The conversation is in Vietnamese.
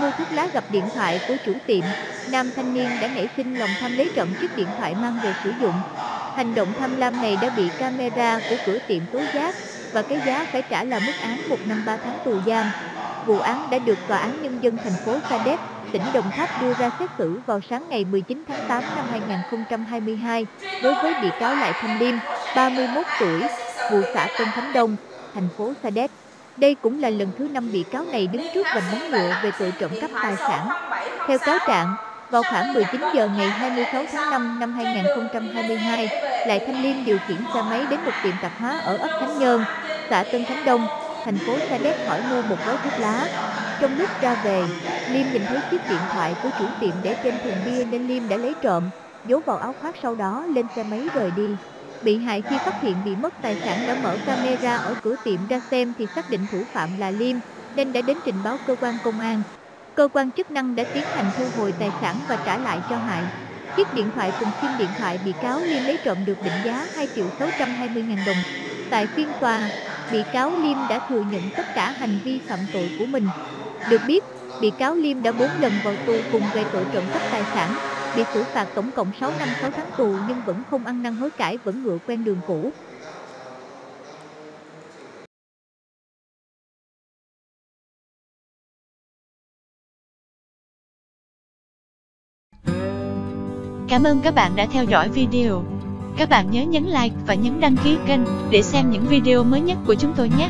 mua thuốc lá gặp điện thoại của chủ tiệm, nam thanh niên đã nảy sinh lòng tham lấy trộm chiếc điện thoại mang về sử dụng. Hành động tham lam này đã bị camera của cửa tiệm tố giác và cái giá phải trả là mức án 1 năm 3 tháng tù giam. Vụ án đã được Tòa án Nhân dân thành phố Sa Đéc, tỉnh Đồng Tháp đưa ra xét xử vào sáng ngày 19 tháng 8 năm 2022 đối với bị cáo Lại Thanh Liêm, 31 tuổi, ngụ xã Tân Khánh Đông, thành phố Sa Đéc. Đây cũng là lần thứ năm bị cáo này đứng trước vành móng ngựa về tội trộm cắp tài sản. Theo cáo trạng, vào khoảng 19 giờ ngày 26 tháng 5 năm 2022, Lại Thanh Liêm điều khiển xe máy đến một tiệm tạp hóa ở ấp Khánh Nhơn, xã Tân Khánh Đông, thành phố Sa Đéc hỏi mua một gói thuốc lá. Trong lúc ra về, Liêm nhìn thấy chiếc điện thoại của chủ tiệm để trên thùng bia nên Liêm đã lấy trộm, giấu vào áo khoác sau đó lên xe máy rời đi. Bị hại khi phát hiện bị mất tài sản đã mở camera ở cửa tiệm ra xem thì xác định thủ phạm là Liêm nên đã đến trình báo cơ quan công an. Cơ quan chức năng đã tiến hành thu hồi tài sản và trả lại cho hại. Chiếc điện thoại cùng sim điện thoại bị cáo Liêm lấy trộm được định giá 2 triệu 620 ngàn đồng. Tại phiên tòa, bị cáo Liêm đã thừa nhận tất cả hành vi phạm tội của mình. Được biết, bị cáo Liêm đã 4 lần vào tù cùng về tội trộm cắp tài sản, bị xử phạt tổng cộng 6 năm 6 tháng tù nhưng vẫn không ăn năn hối cải, vẫn ngựa quen đường cũ. Cảm ơn các bạn đã theo dõi video. Các bạn nhớ nhấn like và nhấn đăng ký kênh để xem những video mới nhất của chúng tôi nhé.